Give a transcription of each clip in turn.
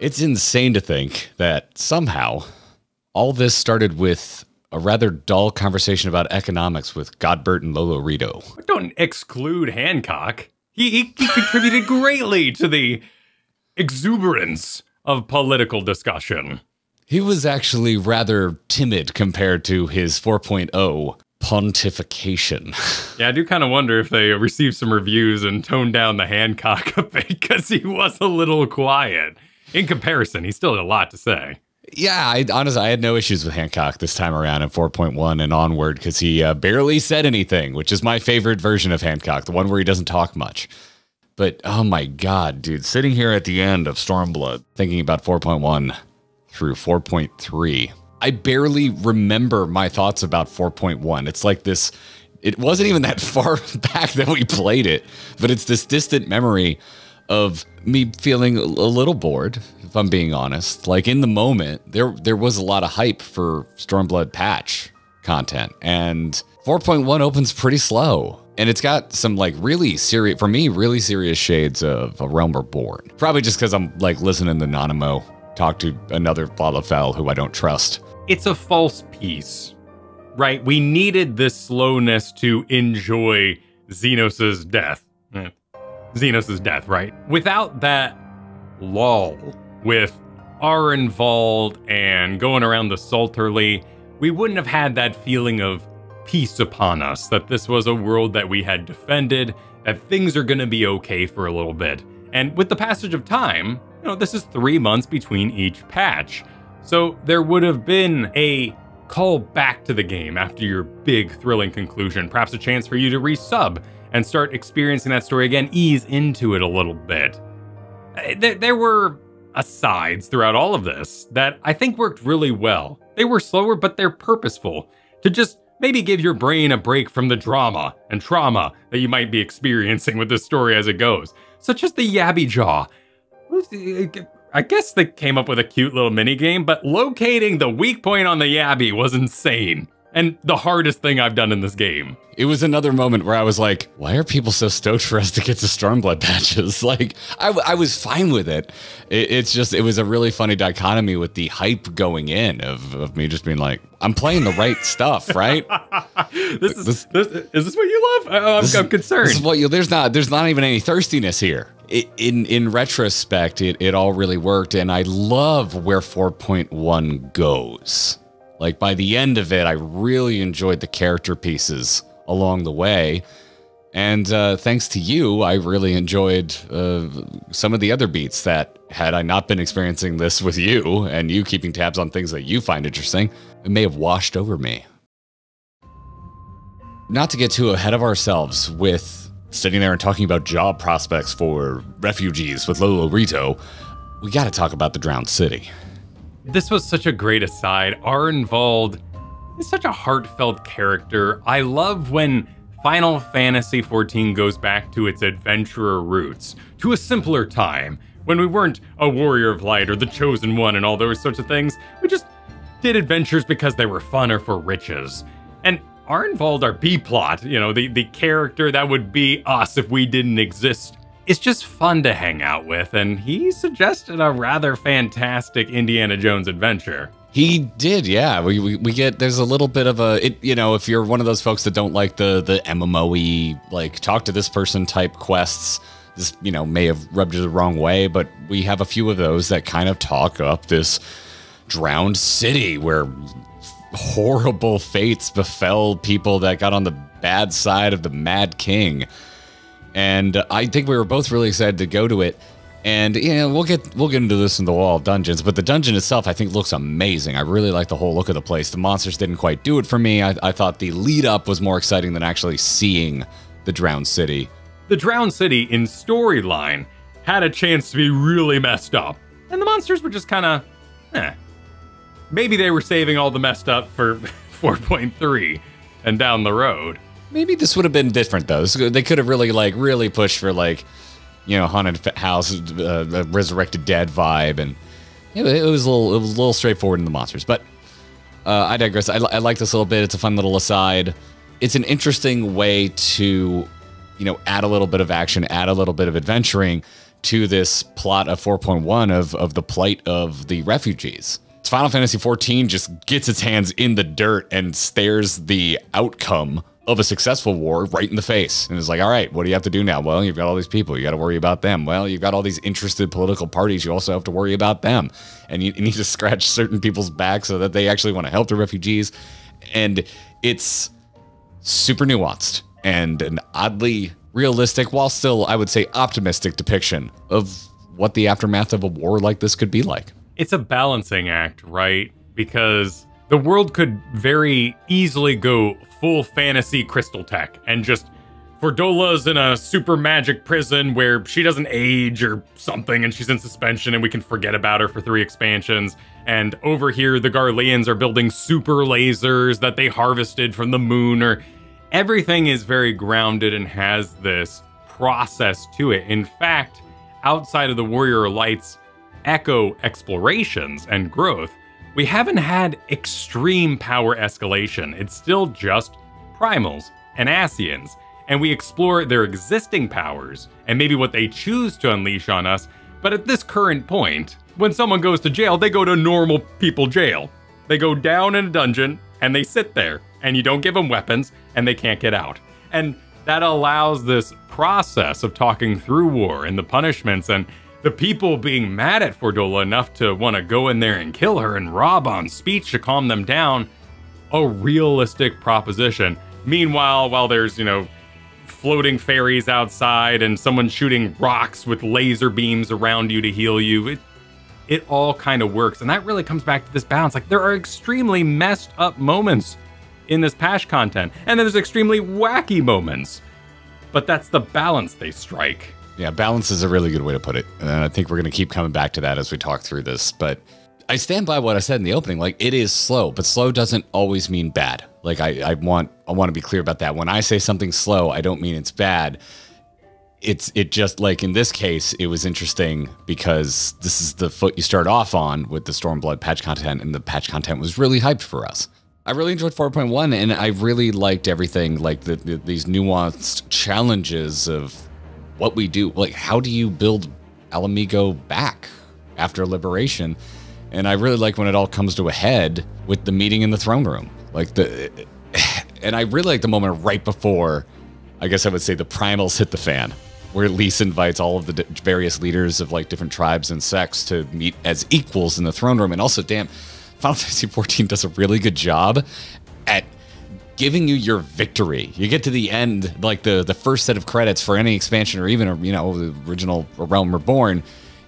It's insane to think that somehow all this started with a rather dull conversation about economics with Godbert and Lolorito. Don't exclude Hancock. He, he, he contributed greatly to the exuberance of political discussion. He was actually rather timid compared to his 4.0 pontification. Yeah, I do kind of wonder if they received some reviews and toned down the Hancock a bit because he was a little quiet. In comparison, he still had a lot to say. Yeah, I, honestly, I had no issues with Hancock this time around in 4.1 and onward because he uh, barely said anything, which is my favorite version of Hancock, the one where he doesn't talk much. But oh my god, dude, sitting here at the end of Stormblood, thinking about 4.1 through 4.3, I barely remember my thoughts about 4.1. It's like this, it wasn't even that far back that we played it, but it's this distant memory of me feeling a little bored, if I'm being honest. Like in the moment, there there was a lot of hype for Stormblood patch content, and 4.1 opens pretty slow. And it's got some like really serious, for me, really serious shades of A Realm Reborn. Probably just because I'm like listening to Nanamo talk to another Lalafell who I don't trust. It's a false peace, right? We needed this slowness to enjoy Zenos' death. Zenos' death, right? Without that lull with Arenvald and going around the Saltery, we wouldn't have had that feeling of peace upon us, that this was a world that we had defended, that things are going to be okay for a little bit. And with the passage of time, you know, this is three months between each patch. So there would have been a call back to the game after your big thrilling conclusion, perhaps a chance for you to resub and start experiencing that story again, ease into it a little bit. Uh, there, there were asides throughout all of this that I think worked really well. They were slower, but they're purposeful to just maybe give your brain a break from the drama and trauma that you might be experiencing with this story as it goes, such as the Yabby Jaw. I guess they came up with a cute little mini game, but locating the weak point on the Yabby was insane and the hardest thing I've done in this game. It was another moment where I was like, why are people so stoked for us to get to Stormblood patches? Like, I, I was fine with it. it. It's just, it was a really funny dichotomy with the hype going in of, of me just being like, I'm playing the right stuff, right? this is, this, this, is this what you love? I, I'm, this, I'm concerned. This is what you, there's not, there's not even any thirstiness here. It, in in retrospect, it, it all really worked, and I love where 4.1 goes. Like by the end of it, I really enjoyed the character pieces along the way. And uh, thanks to you, I really enjoyed uh, some of the other beats that, had I not been experiencing this with you and you keeping tabs on things that you find interesting, it may have washed over me. Not to get too ahead of ourselves with sitting there and talking about job prospects for refugees with Lolorito, we got to talk about the Drowned City. This was such a great aside. Arenvald is such a heartfelt character. I love when Final Fantasy XIV goes back to its adventurer roots, to a simpler time, when we weren't a warrior of light or the chosen one and all those sorts of things. We just did adventures because they were fun or for riches. And Arenvald, our B-plot, you know, the, the character that would be us if we didn't exist it's just fun to hang out with, and he suggested a rather fantastic Indiana Jones adventure. He did, yeah. We, we, we get there's a little bit of a it, you know if you're one of those folks that don't like the the MMOE like talk to this person type quests, this you know may have rubbed you the wrong way, but we have a few of those that kind of talk up this drowned city where horrible fates befell people that got on the bad side of the Mad King and I think we were both really excited to go to it. And yeah, we'll get we'll get into this in the wall of dungeons, but the dungeon itself I think looks amazing. I really like the whole look of the place. The monsters didn't quite do it for me. I, I thought the lead up was more exciting than actually seeing the drowned city. The drowned city in storyline had a chance to be really messed up, and the monsters were just kind of, eh. Maybe they were saving all the messed up for 4.3 and down the road. Maybe this would have been different though. They could have really like really pushed for like, you know, haunted house, uh, resurrected dead vibe, and it was a little it was a little straightforward in the monsters. But uh, I digress. I, I like this a little bit. It's a fun little aside. It's an interesting way to, you know, add a little bit of action, add a little bit of adventuring to this plot of 4.1 of, of the plight of the refugees. Final Fantasy 14 just gets its hands in the dirt and stares the outcome of a successful war right in the face and it's like, all right, what do you have to do now? Well, you've got all these people. You got to worry about them. Well, you've got all these interested political parties. You also have to worry about them. And you, you need to scratch certain people's backs so that they actually want to help the refugees. And it's super nuanced and an oddly realistic, while still, I would say, optimistic depiction of what the aftermath of a war like this could be like. It's a balancing act, right? Because the world could very easily go full fantasy crystal tech and just Fordola's in a super magic prison where she doesn't age or something and she's in suspension and we can forget about her for three expansions. And over here, the Garleans are building super lasers that they harvested from the moon or everything is very grounded and has this process to it. In fact, outside of the Warrior Lights echo explorations and growth, we haven't had extreme power escalation. It's still just primals and Ascians, and we explore their existing powers and maybe what they choose to unleash on us. But at this current point, when someone goes to jail, they go to normal people jail. They go down in a dungeon and they sit there, and you don't give them weapons and they can't get out. And that allows this process of talking through war and the punishments and the people being mad at Fordola enough to want to go in there and kill her and Raubahn speech to calm them down, a realistic proposition. Meanwhile, while there's, you know, floating fairies outside and someone shooting rocks with laser beams around you to heal you, it it all kind of works. And that really comes back to this balance. Like there are extremely messed up moments in this patch content, and then there's extremely wacky moments. But that's the balance they strike. Yeah, balance is a really good way to put it. And I think we're going to keep coming back to that as we talk through this. But I stand by what I said in the opening. Like it is slow, but slow doesn't always mean bad. Like I, I want I want to be clear about that. When I say something slow, I don't mean it's bad. It's it just like in this case, it was interesting because this is the foot you start off on with the Stormblood patch content, and the patch content was really hyped for us. I really enjoyed 4.1, and I really liked everything like the, the, these nuanced challenges of what we do. Like, how do you build Ala Mhigo back after liberation? And I really like when it all comes to a head with the meeting in the throne room. Like the, and I really like the moment right before, I guess I would say the primals hit the fan, where Lyse invites all of the various leaders of like different tribes and sects to meet as equals in the throne room. And also, damn, Final Fantasy XIV does a really good job at giving you your victory. You get to the end, like the the first set of credits for any expansion or even you know the original Realm Reborn,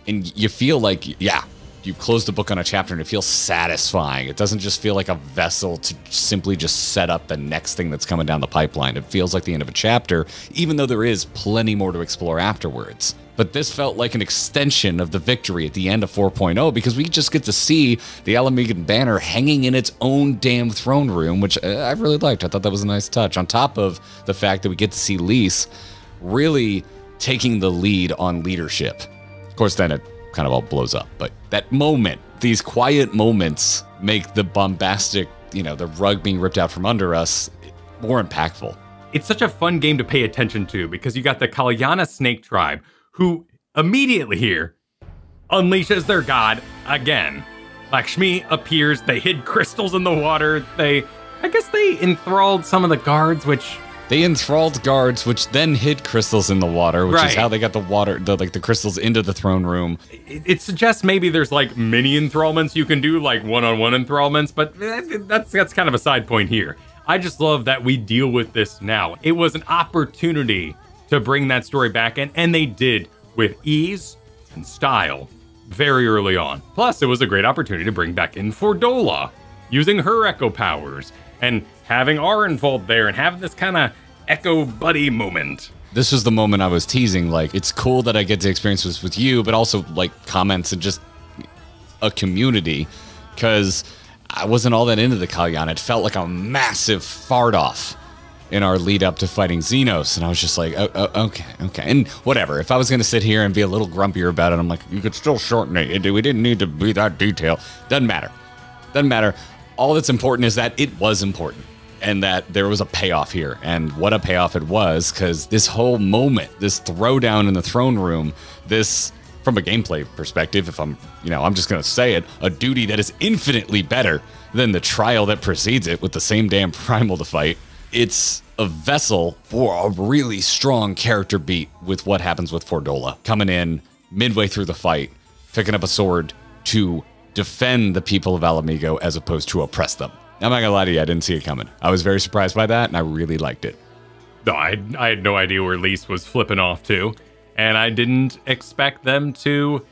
and you feel like yeah, you've closed the book on a chapter and it feels satisfying. It doesn't just feel like a vessel to simply just set up the next thing that's coming down the pipeline. It feels like the end of a chapter, even though there is plenty more to explore afterwards. But this felt like an extension of the victory at the end of 4.0 because we just get to see the Ala Mhigan banner hanging in its own damn throne room, which uh, I really liked. I thought that was a nice touch. On top of the fact that we get to see Lyse really taking the lead on leadership. Of course, then it kind of all blows up. But that moment, these quiet moments make the bombastic, you know, the rug being ripped out from under us more impactful. It's such a fun game to pay attention to because you got the Qalyana Snake Tribe, who immediately here unleashes their god again. Lakshmi appears, they hid crystals in the water, they I guess they enthralled some of the guards, which they enthralled guards, which then hid crystals in the water, which right. is how they got the water, the, like the crystals into the throne room. It, it suggests maybe there's like mini enthrallments you can do, like one-on-one enthrallments, but eh, that's that's kind of a side point here. I just love that we deal with this now. It was an opportunity to bring that story back, and, and they did with ease and style very early on. Plus, it was a great opportunity to bring back in Fordola, using her echo powers, and having Arenvald there, and having this kind of echo buddy moment. This was the moment I was teasing. Like, it's cool that I get to experience this with you, but also like comments and just a community, because I wasn't all that into the Kalyan. It felt like a massive fart off in our lead up to fighting Zenos, and I was just like, oh, oh, okay, okay, and whatever. If I was gonna sit here and be a little grumpier about it, I'm like, you could still shorten it. We didn't need to be that detailed. Doesn't matter. Doesn't matter. All that's important is that it was important. and that there was a payoff here. And what a payoff it was, because this whole moment, this throwdown in the throne room, this from a gameplay perspective, if I'm, you know, I'm just going to say it, a duty that is infinitely better than the trial that precedes it with the same damn primal to fight. It's a vessel for a really strong character beat with what happens with Fordola coming in midway through the fight, picking up a sword to defend the people of Ala Mhigo as opposed to oppress them. I'm not gonna lie to you, I didn't see it coming. I was very surprised by that, and I really liked it. No, I, I had no idea where Lyse was flipping off to, and I didn't expect them to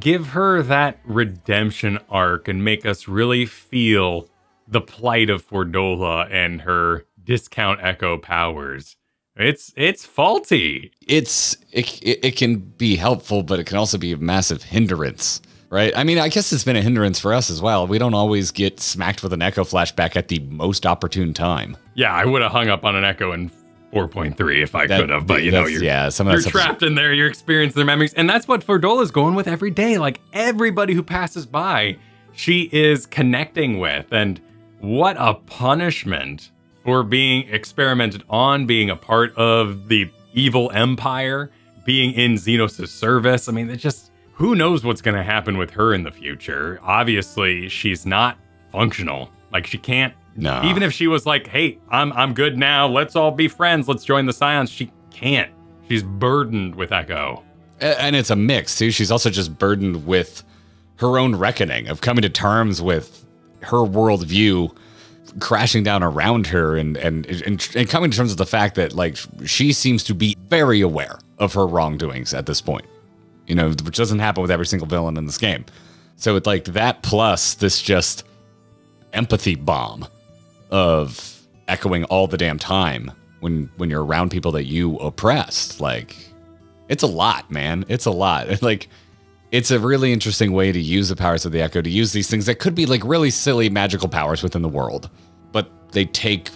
give her that redemption arc and make us really feel the plight of Fordola and her discount echo powers. It's it's faulty. It's it, it, it can be helpful, but it can also be a massive hindrance right? I mean, I guess it's been a hindrance for us as well. We don't always get smacked with an echo flashback at the most opportune time. Yeah, I would have hung up on an echo in 4.3 if I could have, but you know, you're, yeah, some of you're trapped in there, you're experiencing their memories. And that's what Fordola's going with every day. Like everybody who passes by, she is connecting with. And what a punishment for being experimented on, being a part of the evil empire, being in Zenos' service. I mean, it just who knows what's going to happen with her in the future? Obviously, she's not functional. Like she can't. No. Even if she was like, "Hey, I'm I'm good now. Let's all be friends. Let's join the Scions." She can't. She's burdened with Echo. And it's a mix too. She's also just burdened with her own reckoning of coming to terms with her worldview crashing down around her and, and and and coming to terms with the fact that like she seems to be very aware of her wrongdoings at this point you know, which doesn't happen with every single villain in this game. So it's like that plus this just empathy bomb of echoing all the damn time when when you're around people that you oppressed. Like it's a lot, man. It's a lot. Like it's a really interesting way to use the powers of the echo to use these things that could be like really silly magical powers within the world. They take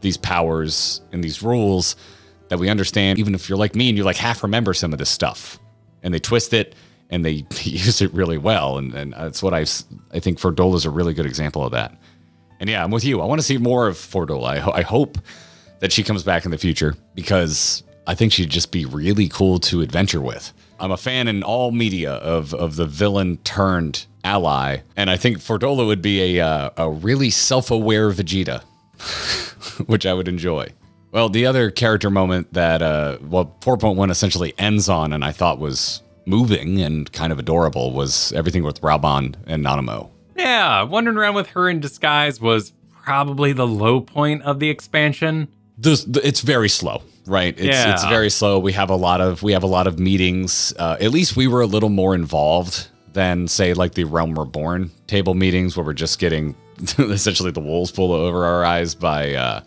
these powers and these rules that we understand, even if you're like me and you like half remember some of this stuff and they twist it and they use it really well. And, and that's what I I think Fordola is a really good example of that. And yeah, I'm with you. I want to see more of Fordola. I, ho I hope that she comes back in the future because I think she'd just be really cool to adventure with. I'm a fan in all media of, of the villain turned ally, and I think Fordola would be a, uh, a really self aware Vegeta, which I would enjoy. Well, the other character moment that uh, well 4.1 essentially ends on, and I thought was moving and kind of adorable, was everything with Raubahn and Nanamo. Yeah, wandering around with her in disguise was probably the low point of the expansion. This, it's very slow, right? It's, yeah. it's very slow. We have a lot of we have a lot of meetings. Uh, at least we were a little more involved than say like the Realm Reborn table meetings, where we're just getting essentially the wolves pulled over our eyes by. Uh,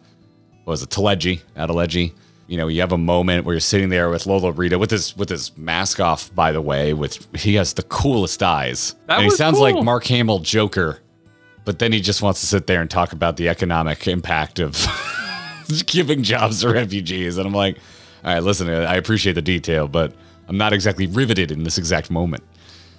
was it Teledji, Adeledji? You know, you have a moment where you're sitting there with Lolorito with his with his mask off, by the way, with he has the coolest eyes. That and he sounds cool. like Mark Hamill Joker, but then he just wants to sit there and talk about the economic impact of giving jobs to refugees. And I'm like, all right, listen, I appreciate the detail, but I'm not exactly riveted in this exact moment.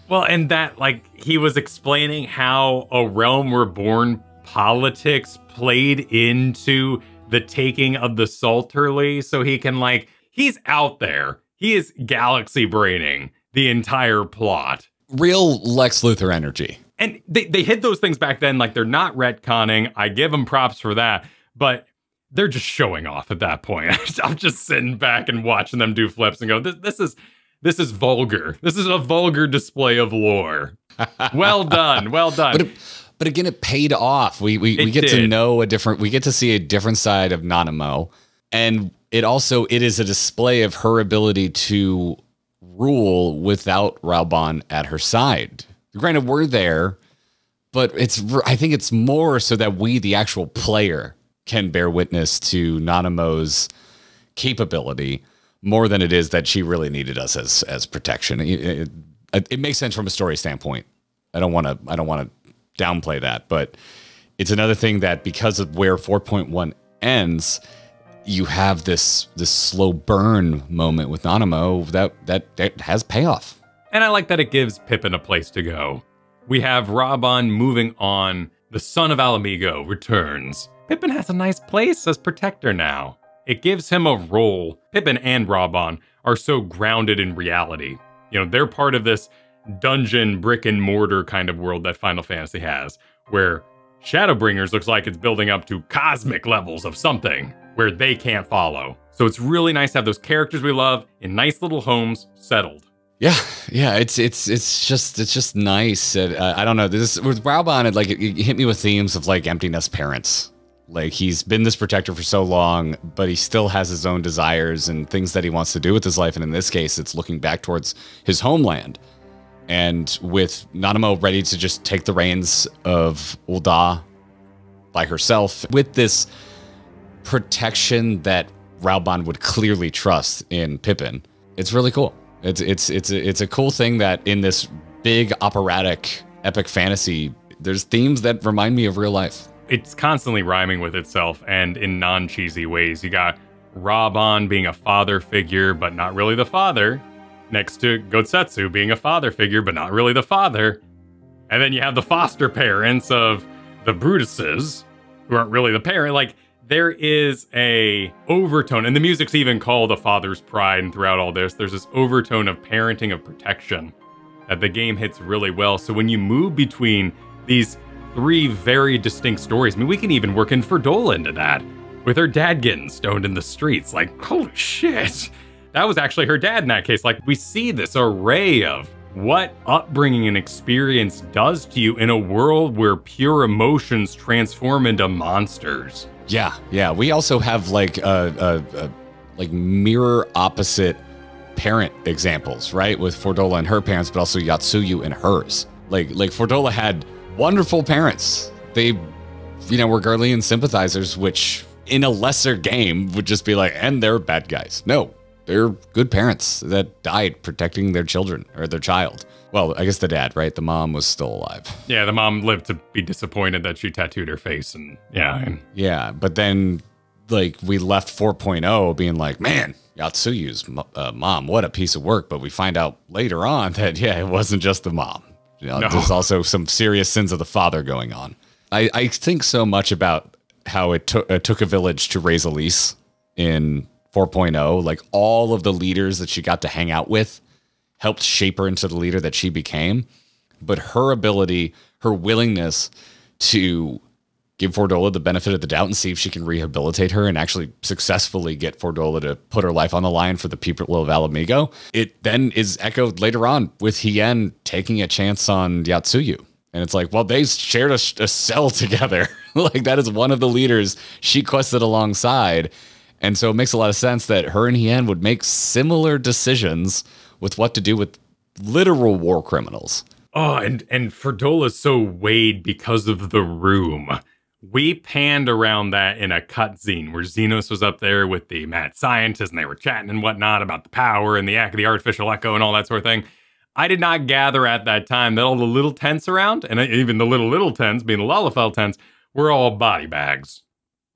Well, and that like he was explaining how a realm reborn politics played into the taking of the Saltery so he can like he's out there. He is galaxy braining the entire plot. Real Lex Luthor energy. And they, they hid those things back then, like they're not retconning. I give them props for that, but they're just showing off at that point. I'm just sitting back and watching them do flips and go, this, this is this is vulgar. This is a vulgar display of lore. well done. Well done. But, but again, it paid off. We we, we get did. to know a different. We get to see a different side of Nanamo, and it also it is a display of her ability to rule without Raubahn at her side. Granted, we're there, but it's I think it's more so that we, the actual player, can bear witness to Nanamo's capability more than it is that she really needed us as as protection. It, it, it makes sense from a story standpoint. I don't want to. I don't want to downplay that, but it's another thing that because of where 4.1 ends, you have this this slow burn moment with Nanamo that that that has payoff. And I like that it gives Pippin a place to go. We have Raubahn moving on. The son of Ala Mhigo returns. Pippin has a nice place as protector now. It gives him a role. Pippin and Raubahn are so grounded in reality. You know, they're part of this dungeon brick and mortar kind of world that Final Fantasy has, where Shadowbringers looks like it's building up to cosmic levels of something where they can't follow. So it's really nice to have those characters we love in nice little homes settled. Yeah, yeah, it's it's it's just it's just nice. uh, I don't know. This with Raubahn, it like it, it hit me with themes of like emptiness parents. Like he's been this protector for so long, but he still has his own desires and things that he wants to do with his life. And in this case, it's looking back towards his homeland. And with Nanamo ready to just take the reins of Ul'dah by herself, with this protection that Raubahn would clearly trust in Pippin, it's really cool. It's it's it's a, it's a cool thing that in this big operatic epic fantasy, there's themes that remind me of real life. It's constantly rhyming with itself and in non-cheesy ways. You got Raubahn being a father figure, but not really the father, next to Gosetsu being a father figure, but not really the father. And then you have the foster parents of the Brutuses, who aren't really the parent. Like, there is a overtone, and the music's even called a father's pride. And throughout all this, there's this overtone of parenting, of protection that the game hits really well. So when you move between these three very distinct stories, I mean, we can even work in Fordola into that with her dad getting stoned in the streets. Like, holy shit. That was actually her dad in that case. Like, we see this array of what upbringing and experience does to you in a world where pure emotions transform into monsters. Yeah, yeah. We also have like a, a, a like mirror opposite parent examples, right? With Fordola and her parents, but also Yotsuyu and hers. Like like Fordola had wonderful parents. They, you know, were Garlean sympathizers, which in a lesser game would just be like, and they're bad guys. No, they're good parents that died protecting their children or their child. Well, I guess the dad, right? The mom was still alive. Yeah, the mom lived to be disappointed that she tattooed her face, and yeah, and yeah. But then, like, we left 4.0 being like, man, Yotsuyu's uh, mom, what a piece of work. But we find out later on that yeah, it wasn't just the mom. You know, no. There's also some serious sins of the father going on. I, I think so much about how it took it took a village to raise Elise in 4.0. Like all of the leaders that she got to hang out with helped shape her into the leader that she became. But her ability, her willingness to give Fordola the benefit of the doubt and see if she can rehabilitate her and actually successfully get Fordola to put her life on the line for the people of Ala Mhigo. It then is echoed later on with Hien taking a chance on Yotsuyu. And it's like, well, they shared a, a cell together. like that is one of the leaders she quested alongside. And so it makes a lot of sense that her and Hien would make similar decisions with what to do with literal war criminals. Oh, and and Fordola's so weighed because of the room. We panned around that in a cutscene where Zenos was up there with the mad scientist and they were chatting and whatnot about the power and the act the artificial echo and all that sort of thing. I did not gather at that time that all the little tents around, and even the little little tents, being the Lalafell tents, were all body bags.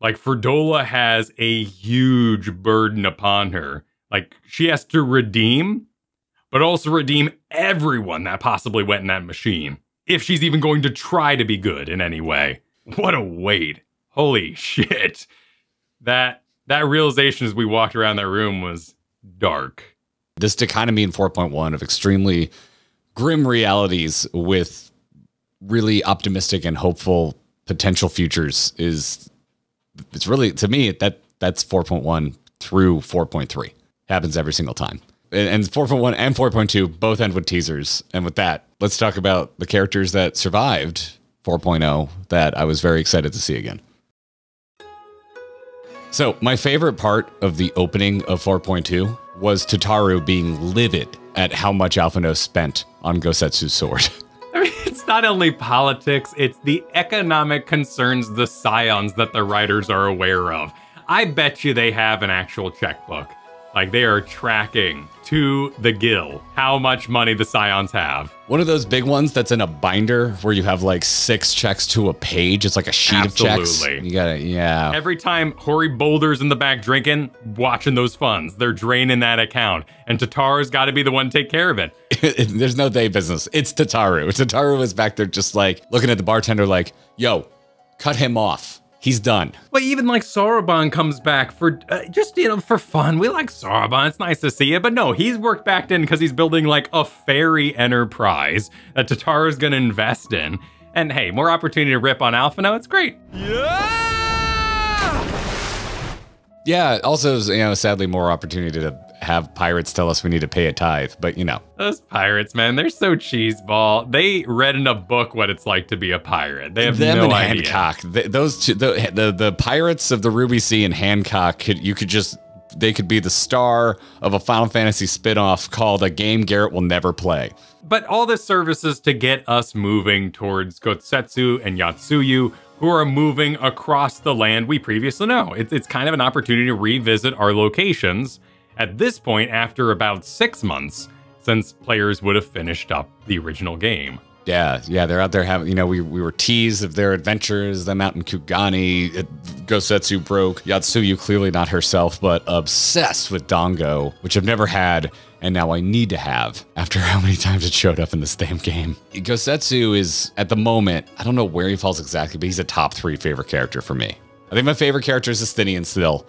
Like Fordola has a huge burden upon her. Like she has to redeem but also redeem everyone that possibly went in that machine. If she's even going to try to be good in any way. What a weight. Holy shit. That that realization as we walked around that room was dark. This dichotomy in 4.1 of extremely grim realities with really optimistic and hopeful potential futures is it's really to me that that's 4.1 through 4.3 happens every single time and 4.1 and 4.2 both end with teasers. And with that, let's talk about the characters that survived 4.0 that I was very excited to see again. So, my favorite part of the opening of 4.2 was Tataru being livid at how much Alphinaud spent on Gosetsu's sword. I mean, it's not only politics, it's the economic concerns, the scions that the writers are aware of. I bet you they have an actual checkbook. Like they are tracking to the gill how much money the scions have. One of those big ones that's in a binder where you have like six checks to a page. It's like a sheet Absolutely. of checks. You got it. Yeah. Every time Hoary Boulder's in the back drinking, watching those funds, they're draining that account. And Tataru's got to be the one to take care of it. There's no day business. It's Tataru. Tataru is back there just like looking at the bartender like, yo, cut him off. He's done. But even like Sauron comes back for uh, just you know for fun. We like Sauron. It's nice to see it. But no, he's worked back in because he's building like a fairy enterprise that Tataru's gonna invest in. And hey, more opportunity to rip on Alphinaud. It's great. Yeah. Yeah. Also, you know, sadly, more opportunity to have pirates tell us we need to pay a tithe. But you know, Those pirates, man, they're so cheeseball. They read in a book what it's like to be a pirate. They have them no and idea. Hancock. th those two, the, the the pirates of the Ruby Sea and Hancock. Could you could just they could be the star of a Final Fantasy spin-off called a game Garrett will never play. But all this services to get us moving towards Gosetsu and Yotsuyu, who are moving across the land we previously know. It's, it's kind of an opportunity to revisit our locations at this point after about six months since players would have finished up the original game. Yeah, yeah, they're out there having, you know, we, we were teased of their adventures, them out in Kugani. Gosetsu broke. Yotsuyu, clearly not herself, but obsessed with dango, which I've never had, and now I need to have after how many times it showed up in this damn game. Gosetsu is, at the moment, I don't know where he falls exactly, but he's a top three favorite character for me. I think my favorite character is Estinian still,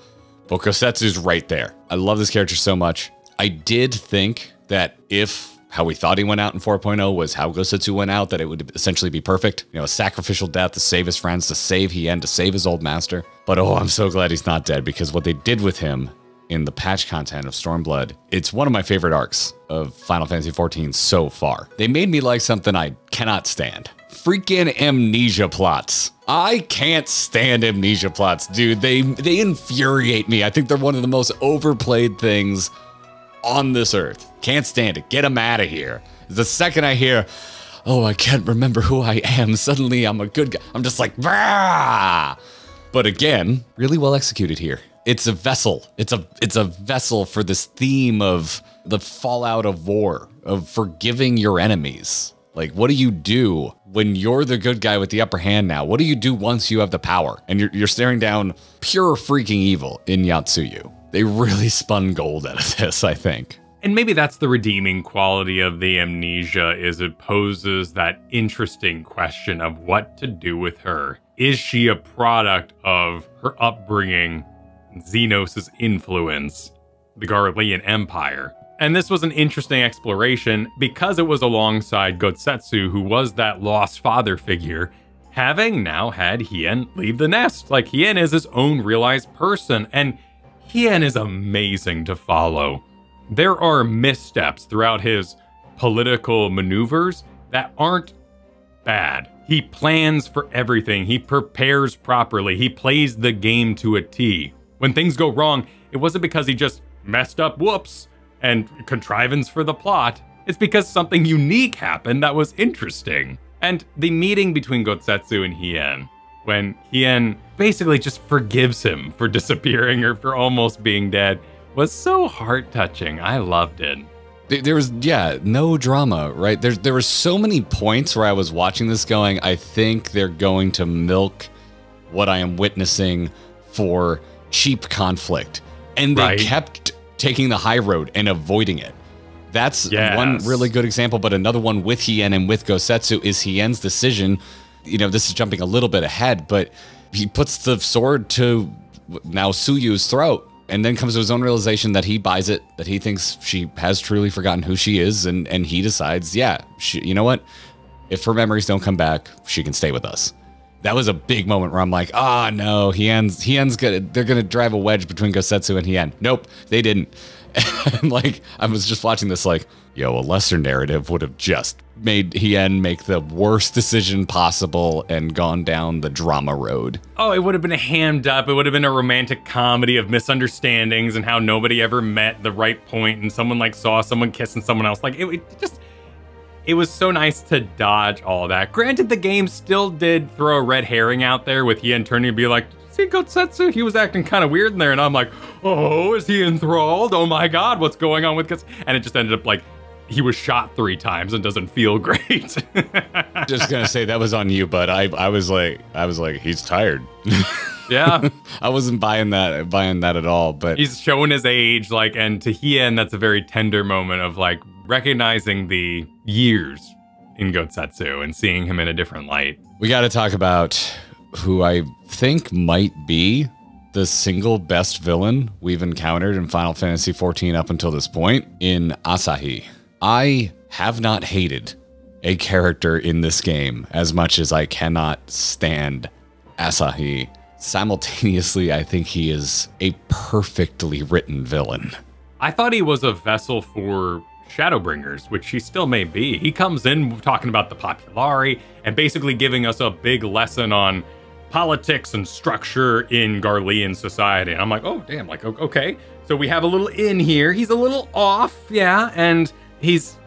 but Gosetsu's right there. I love this character so much. I did think that if how we thought he went out in 4.0 was how Gosetsu went out, that it would essentially be perfect. You know, a sacrificial death to save his friends, to save Hien, to save his old master. But oh, I'm so glad he's not dead because what they did with him in the patch content of Stormblood, it's one of my favorite arcs of Final Fantasy XIV so far. They made me like something I cannot stand. Freaking amnesia plots. I can't stand amnesia plots, dude. They they infuriate me. I think they're one of the most overplayed things on this earth. Can't stand it. Get them out of here. The second I hear, oh, I can't remember who I am, suddenly I'm a good guy. I'm just like, bah! But again, really well executed here. It's a vessel. It's a it's a vessel for this theme of the fallout of war, of forgiving your enemies. Like, what do you do when you're the good guy with the upper hand now? What do you do once you have the power and you're, you're staring down pure freaking evil in Yotsuyu? They really spun gold out of this, I think. And maybe that's the redeeming quality of the amnesia is it poses that interesting question of what to do with her. Is she a product of her upbringing, Zenos' influence, the Garlean Empire? And this was an interesting exploration because it was alongside Gosetsu, who was that lost father figure, having now had Hien leave the nest. Like, Hien is his own realized person, and Hien is amazing to follow. There are missteps throughout his political maneuvers that aren't bad. He plans for everything, he prepares properly, he plays the game to a T. When things go wrong, it wasn't because he just messed up, whoops, and contrivance for the plot. It's because something unique happened that was interesting. And the meeting between Gosetsu and Hien, when Hien basically just forgives him for disappearing or for almost being dead, was so heart touching. I loved it. There was yeah, no drama, right? There there were so many points where I was watching this going, I think they're going to milk what I am witnessing for cheap conflict. And they Right. kept taking the high road and avoiding it. That's one really good example, but another one with Hien and with Gosetsu is Hien's decision. You know, this is jumping a little bit ahead, but he puts the sword to now Tsuyu's throat and then comes to his own realization that he buys it, that he thinks she has truly forgotten who she is, and and he decides, yeah, she, you know what? If her memories don't come back, she can stay with us. That was a big moment where I'm like, ah, no, Hien's Hien's gonna they're gonna drive a wedge between Gosetsu and Hien. Nope, they didn't. And like I was just watching this, like, yo, a lesser narrative would have just made Hien make the worst decision possible and gone down the drama road. Oh, it would have been a hammed up. It would have been a romantic comedy of misunderstandings and how nobody ever met the right point and someone like saw someone kissing someone else. Like it, it just it was so nice to dodge all that. Granted, the game still did throw a red herring out there with turning to be like, see Gosetsu, he was acting kind of weird in there. And I'm like, oh, is he enthralled? Oh my god, what's going on with Gots? And it just ended up like he was shot three times and doesn't feel great. Just gonna say that was on you, but I I was like I was like he's tired. yeah. I wasn't buying that buying that at all. But he's showing his age like and to Hien that's a very tender moment of like recognizing the years in Gosetsu and seeing him in a different light. we got to talk about who I think might be the single best villain we've encountered in Final Fantasy XIV up until this point in Asahi. I have not hated a character in this game as much as I cannot stand Asahi. Simultaneously, I think he is a perfectly written villain. I thought he was a vessel for Shadowbringers, which he still may be. He comes in talking about the Populares and basically giving us a big lesson on politics and structure in Garlean society. And I'm like, oh, damn, like, okay. So we have a little in here. He's a little off, yeah, and he's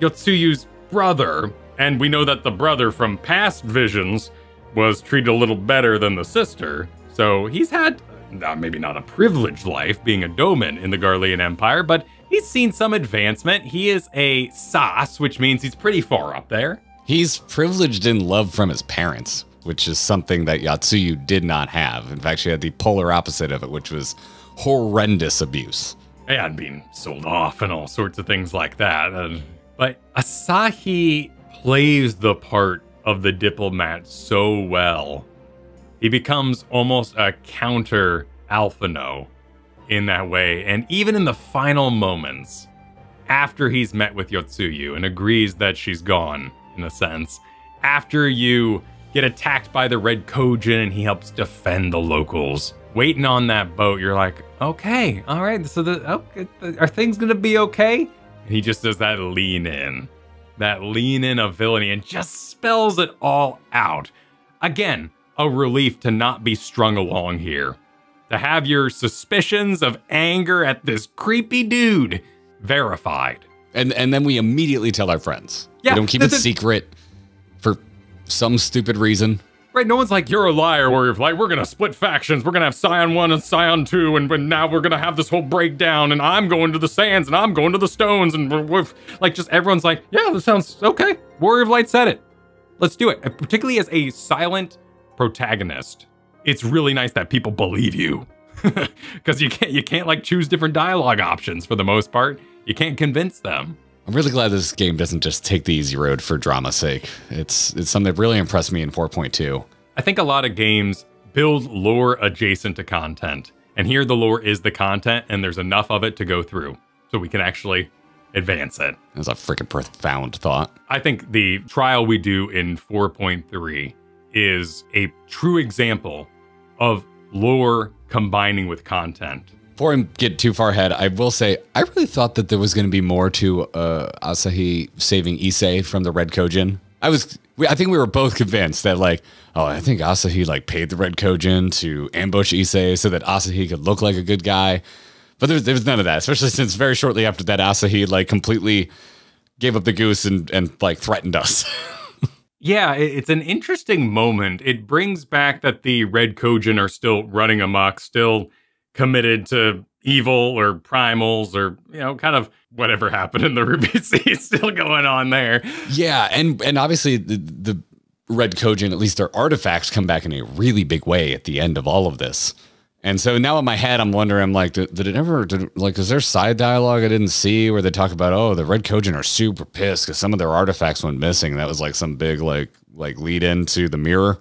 Yotsuyu's brother. And we know that the brother from past visions was treated a little better than the sister. So he's had, uh, maybe not a privileged life being a doman in the Garlean Empire, but he's seen some advancement. He is a Sas, which means he's pretty far up there. He's privileged in love from his parents, which is something that Yotsuyu did not have. In fact, she had the polar opposite of it, which was horrendous abuse. And being sold off and all sorts of things like that. And, but Asahi plays the part of the diplomat so well. He becomes almost a counter Alphinaud in that way. And even in the final moments, after he's met with Yotsuyu and agrees that she's gone, in a sense, after you get attacked by the Red Kojin and he helps defend the locals, waiting on that boat, you're like, okay, all right, so the, oh, okay, are things gonna be okay? And he just does that lean in that lean in of villainy and just spells it all out. Again, a relief to not be strung along here. To have your suspicions of anger at this creepy dude verified. And and then we immediately tell our friends. Yeah, we don't keep it secret for some stupid reason. Right, no one's like, you're a liar, or like, we're gonna split factions, we're gonna have Scion 1 and Scion 2, and, and now we're gonna have this whole breakdown, and I'm going to the sands, and I'm going to the stones, and we're, we're like, just everyone's like, yeah, this sounds okay. Warrior of Light said it. Let's do it. Particularly as a silent protagonist, it's really nice that people believe you. Because you can't, you can't like choose different dialogue options for the most part. You can't convince them. I'm really glad this game doesn't just take the easy road for drama's sake. It's it's something that really impressed me in 4.2. I think a lot of games build lore adjacent to content. And here the lore is the content and there's enough of it to go through. So we can actually advance it. That's a freaking profound thought. I think the trial we do in 4.3 is a true example of lore combining with content before I get too far ahead, I will say I really thought that there was going to be more to uh, Asahi saving Issei from the Red Kojin. I was, I think we were both convinced that like, oh, I think Asahi like paid the Red Kojin to ambush Issei so that Asahi could look like a good guy. But there was, there was none of that, especially since very shortly after that, Asahi like completely gave up the goose and, and like threatened us. yeah, it's an interesting moment. It brings back that the Red Kojin are still running amok, still committed to evil or primals or you know kind of whatever happened in the ruby sea is still going on there yeah and and obviously the, the red kojin at least their artifacts come back in a really big way at the end of all of this and so now in my head i'm wondering i'm like did, did it ever did, like is there side dialogue i didn't see where they talk about oh the red kojin are super pissed because some of their artifacts went missing that was like some big like like lead into the mirror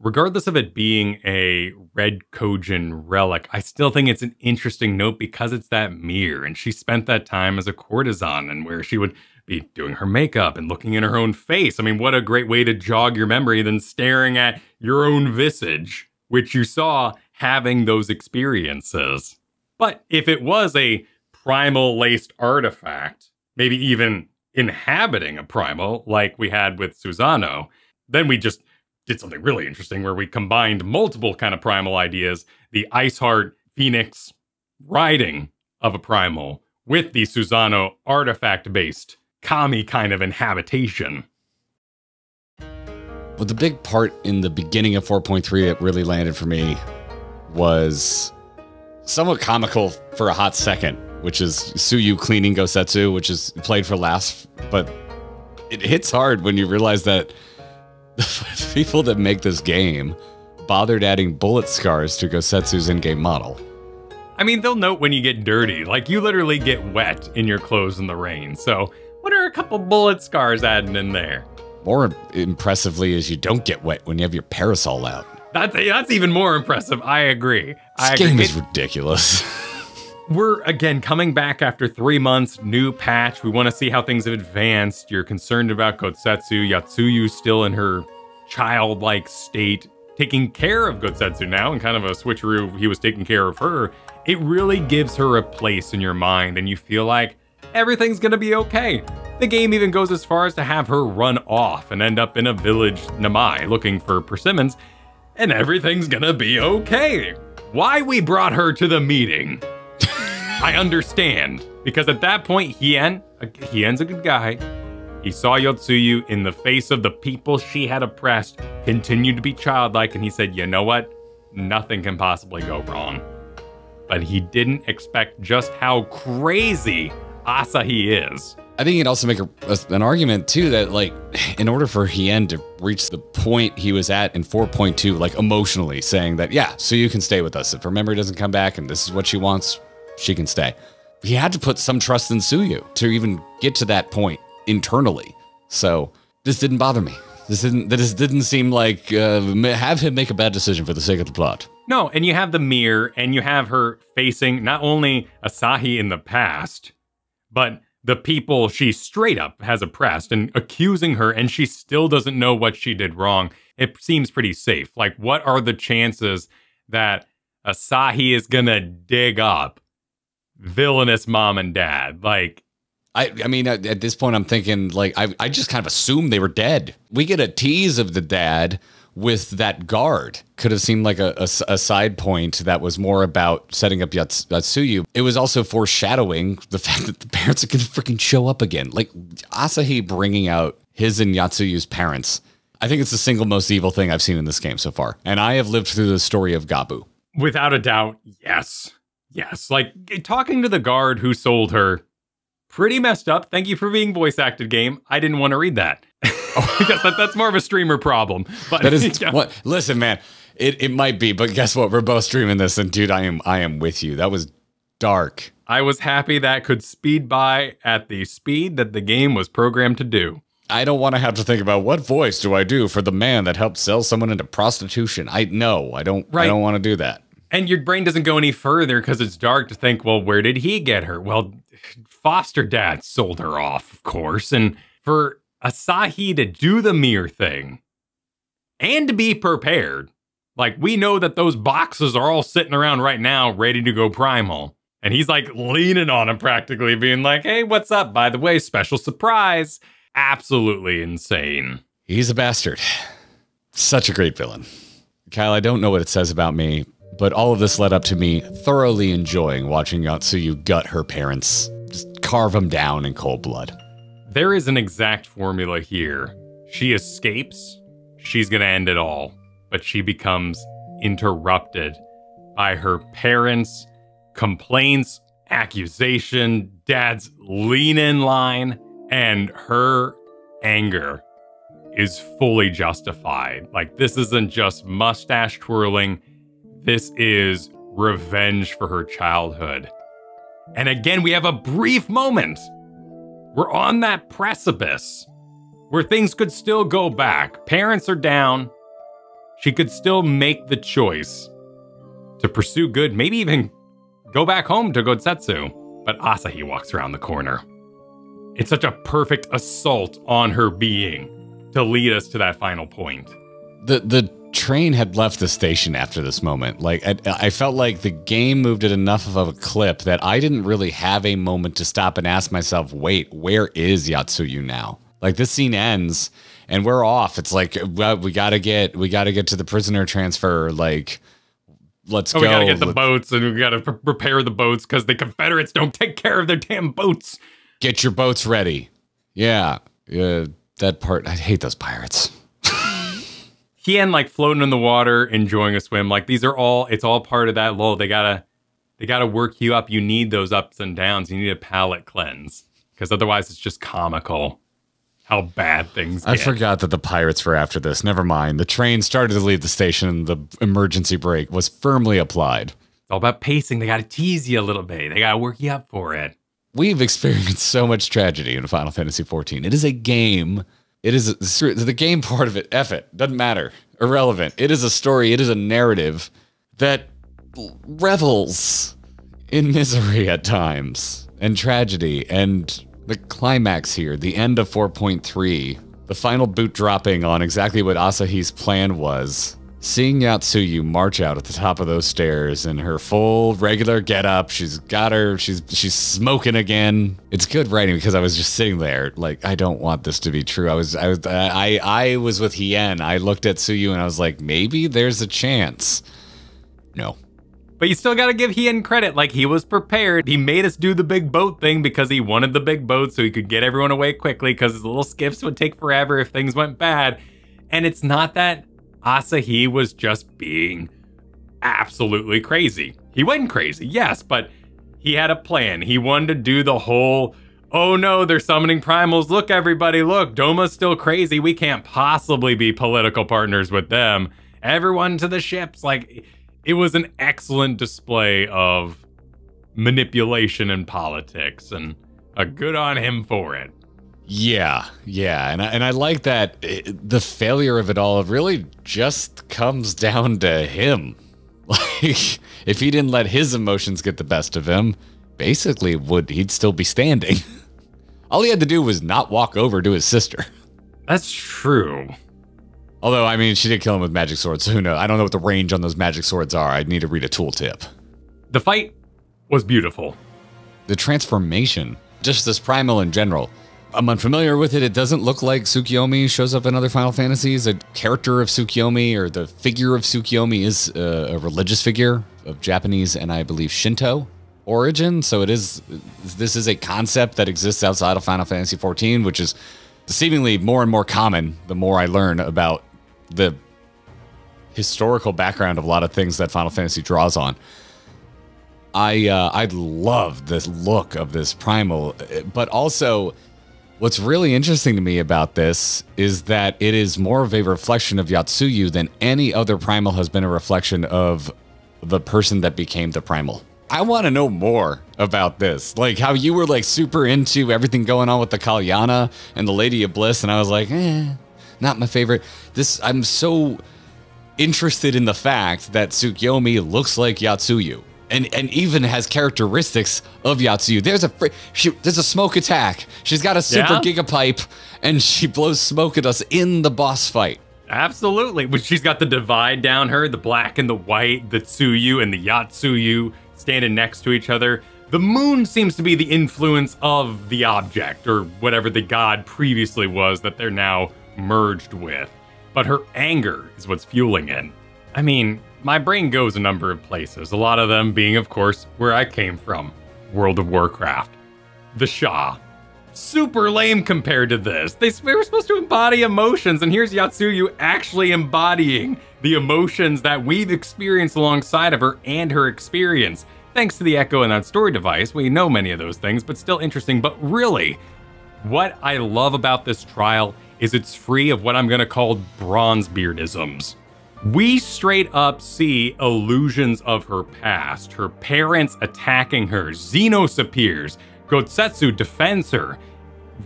regardless of it being a red Kojin relic, I still think it's an interesting note because it's that mirror. And she spent that time as a courtesan and where she would be doing her makeup and looking in her own face. I mean, what a great way to jog your memory than staring at your own visage, which you saw having those experiences. But if it was a primal laced artifact, maybe even inhabiting a primal like we had with Susano, then we just did something really interesting where we combined multiple kind of primal ideas, the Ice Heart Phoenix riding of a primal with the Susano artifact based kami kind of inhabitation. Well, the big part in the beginning of 4.3 that really landed for me was somewhat comical for a hot second, which is Tsuyu cleaning Gosetsu, which is played for laughs, but it hits hard when you realize that the people that make this game bothered adding bullet scars to Gosetsu's in-game model. I mean, they'll note when you get dirty. Like, you literally get wet in your clothes in the rain. So, what are a couple bullet scars adding in there? More impressively is you don't get wet when you have your parasol out. That's that's even more impressive. I agree. This I game agree. is ridiculous. We're again coming back after three months, new patch. We want to see how things have advanced. You're concerned about Gosetsu. Yatsuyu still in her childlike state, taking care of Gosetsu now, and kind of a switcheroo. He was taking care of her. It really gives her a place in your mind, and you feel like everything's gonna be okay. The game even goes as far as to have her run off and end up in a village Namai looking for persimmons, and everything's gonna be okay. Why we brought her to the meeting? I understand. Because at that point, Hien, Hien's a good guy. He saw Yotsuyu in the face of the people she had oppressed, continued to be childlike, and he said, you know what? Nothing can possibly go wrong. But he didn't expect just how crazy Asahi is. I think you'd also make a, a- an argument too that like in order for Hien to reach the point he was at in 4.2, like emotionally saying that yeah, so you can stay with us if her memory doesn't come back and this is what she wants, she can stay. He had to put some trust in Tsuyu to even get to that point internally. So this didn't bother me. This didn't. This didn't seem like uh, have him make a bad decision for the sake of the plot. No, and you have the mirror, and you have her facing not only Asahi in the past, but the people she straight up has oppressed and accusing her, and she still doesn't know what she did wrong. It seems pretty safe. Like, what are the chances that Asahi is gonna dig up villainous mom and dad? Like, I, I mean, at, at this point, I'm thinking like I, I just kind of assumed they were dead. We get a tease of the dad with that guard. Could have seemed like a a side point that was more about setting up Yats, Yatsuyu. It was also foreshadowing the fact that the parents are going to freaking show up again. Like Asahi bringing out his and Yatsuyu's parents. I think it's the single most evil thing I've seen in this game so far. And I have lived through the story of Gabu. without a doubt, yes. Yes. Like, talking to the guard who sold her, pretty messed up. Thank you for being voice acted, game. I didn't want to read that. because that, that's more of a streamer problem. But That is Yeah. what. Listen, man, it, it might be, but guess what? We're both streaming this, and dude, I am I am with you. That was dark. I was happy that could speed by at the speed that the game was programmed to do. I don't want to have to think about what voice do I do for the man that helped sell someone into prostitution. I no, I don't. Right. I don't want to do that. And your brain doesn't go any further because it's dark to think, well, where did he get her? Well, foster dad sold her off, of course. And for Asahi to do the mirror thing and to be prepared, like we know that those boxes are all sitting around right now ready to go primal. And he's like leaning on him practically, being like, hey, what's up? By the way, special surprise. Absolutely insane. He's a bastard. Such a great villain. Kyle, I don't know what it says about me, but all of this led up to me thoroughly enjoying watching Yatsuyu gut her parents, just carve them down in cold blood. There is an exact formula here. She escapes, she's gonna end it all, but she becomes interrupted by her parents' complaints, accusation, dad's lean in line, and her anger is fully justified. Like, this isn't just mustache twirling, this is revenge for her childhood. And again, we have a brief moment we're on that precipice where things could still go back. Parents are down. She could still make the choice to pursue good, maybe even go back home to Gosetsu. But Asahi walks around the corner. It's such a perfect assault on her being to lead us to that final point. the the train had left the station after this moment. Like I, I felt like the game moved at enough of a clip that I didn't really have a moment to stop and ask myself, "Wait, where is Yatsuyu now?" Like this scene ends and we're off. It's like well, we gotta get we gotta get to the prisoner transfer. Like let's Oh, go. we gotta get the Let- boats and we gotta pre- prepare the boats because the Confederates don't take care of their damn boats. get your boats ready. Yeah, yeah. That part, I hate those pirates. Hien like floating in the water, enjoying a swim. Like these are all it's all part of that lull. They gotta they gotta work you up. You need those ups and downs. You need a palate cleanse. Because otherwise it's just comical how bad things I get. forgot that the pirates were after this. Never mind. The train started to leave the station and the emergency brake was firmly applied. It's all about pacing. They gotta tease you a little bit. They gotta work you up for it. We've experienced so much tragedy in Final Fantasy XIV. It is a game It is the game part of it. F it. Doesn't matter. Irrelevant. It is a story. It is a narrative that revels in misery at times and tragedy. And the climax here, the end of 4.3, the final boot dropping on exactly what Asahi's plan was, Seeing Yotsuyu march out at the top of those stairs in her full regular getup, she's got her, she's she's smoking again. It's good writing because I was just sitting there like I don't want this to be true. I was I was I I was with Hien. I looked at Tsuyu and I was like maybe there's a chance. No. But you still gotta give Hien credit. Like he was prepared. He made us do the big boat thing because he wanted the big boat so he could get everyone away quickly because his little skiffs would take forever if things went bad. And it's not that Asahi was just being absolutely crazy. He went crazy, yes, but he had a plan. He wanted to do the whole, oh no, they're summoning primals. Look, everybody, look, Doma's still crazy. We can't possibly be political partners with them. Everyone to the ships. Like, it was an excellent display of manipulation and politics, and a good on him for it. Yeah, yeah, and I, and I like that it, eh, the failure of it all really just comes down to him. Like, if he didn't let his emotions get the best of him, basically, would he'd still be standing? all he had to do was not walk over to his sister. That's true. Although, I mean, she did kill him with magic swords, so who knows? I don't know what the range on those magic swords are. I'd need to read a tooltip. The fight was beautiful. The transformation, just this primal in general, I'm unfamiliar with it. It doesn't look like Tsukiyomi shows up in other Final Fantasies. A character of Tsukiyomi or the figure of Tsukiyomi is a, a religious figure of Japanese and I believe Shinto origin. So it is. This is a concept that exists outside of Final Fantasy XIV, which is seemingly more and more common the more I learn about the historical background of a lot of things that Final Fantasy draws on. I uh, I love the look of this primal, but also What's really interesting to me about this is that it is more of a reflection of Yatsuyu than any other primal has been a reflection of the person that became the primal. I want to know more about this. Like how you were like super into everything going on with the Qalyana and the Lady of Bliss, and I was like, eh, not my favorite. This I'm so interested in the fact that Tsukiyomi looks like Yotsuyu and and even has characteristics of Yotsuyu. There's a she, there's a smoke attack. She's got a super yeah? gigapipe, and she blows smoke at us in the boss fight. Absolutely, but she's got the divide down her, the black and the white, the Tsuyu and the Yotsuyu standing next to each other. The moon seems to be the influence of the object, or whatever the god previously was that they're now merged with. But her anger is what's fueling it. I mean, my brain goes a number of places, a lot of them being, of course, where I came from World of Warcraft. The Sha. Super lame compared to this. They, they were supposed to embody emotions, and here's Yotsuyu actually embodying the emotions that we've experienced alongside of her and her experience. Thanks to the Echo and that story device, we know many of those things, but still interesting. But really, what I love about this trial is it's free of what I'm gonna call bronzebeardisms. We straight up see illusions of her past, her parents attacking her, Zenos appears, Gosetsu defends her.